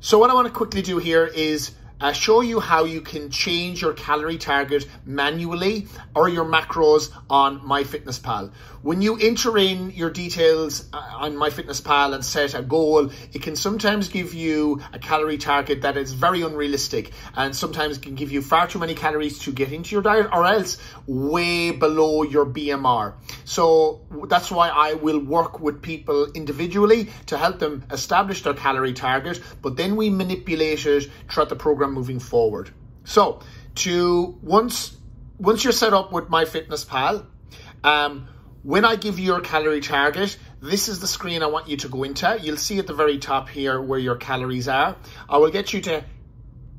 So what I want to quickly do here is uh, show you how you can change your calorie target manually or your macros on MyFitnessPal. When you enter in your details uh, on MyFitnessPal and set a goal, it can sometimes give you a calorie target that is very unrealistic and sometimes can give you far too many calories to get into your diet or else way below your BMR. So that's why I will work with people individually to help them establish their calorie target, but then we manipulate it throughout the program program moving forward. So to once once you're set up with MyFitnessPal, um, when I give you your calorie target, this is the screen I want you to go into. You'll see at the very top here where your calories are. I will get you to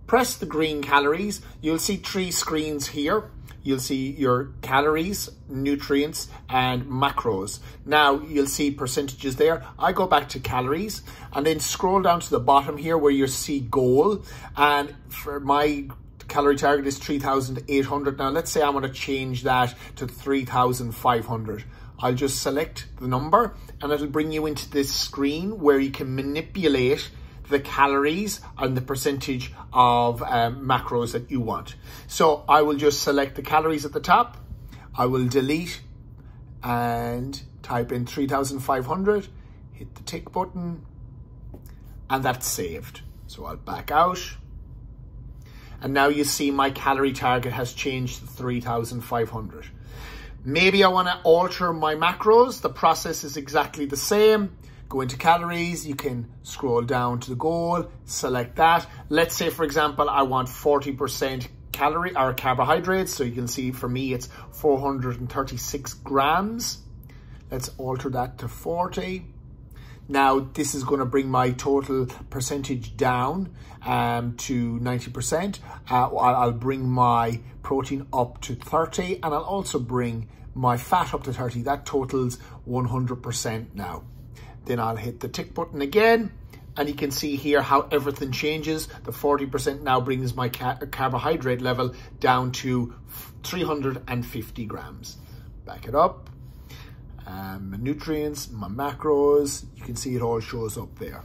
press the green calories. You'll see three screens here. You'll see your calories, nutrients, and macros. Now you'll see percentages there. I go back to calories and then scroll down to the bottom here where you see goal. And for my calorie target is 3,800. Now let's say I want to change that to 3,500. I'll just select the number and it'll bring you into this screen where you can manipulate the calories and the percentage of um, macros that you want. So I will just select the calories at the top. I will delete and type in 3,500, hit the tick button, and that's saved. So I'll back out. And now you see my calorie target has changed to 3,500. Maybe I want to alter my macros. The process is exactly the same. Go into calories, you can scroll down to the goal, select that. Let's say, for example, I want 40% calorie or carbohydrates. So you can see for me, it's 436 grams. Let's alter that to 40. Now, this is going to bring my total percentage down um, to 90%. Uh, I'll bring my protein up to 30 and I'll also bring my fat up to 30. That totals 100% now. Then I'll hit the tick button again and you can see here how everything changes. The 40% now brings my carbohydrate level down to 350 grams. Back it up. Um, my nutrients, my macros, you can see it all shows up there.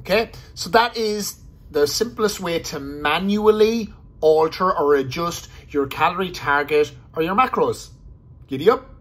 Okay, so that is the simplest way to manually alter or adjust your calorie target or your macros. Giddy up.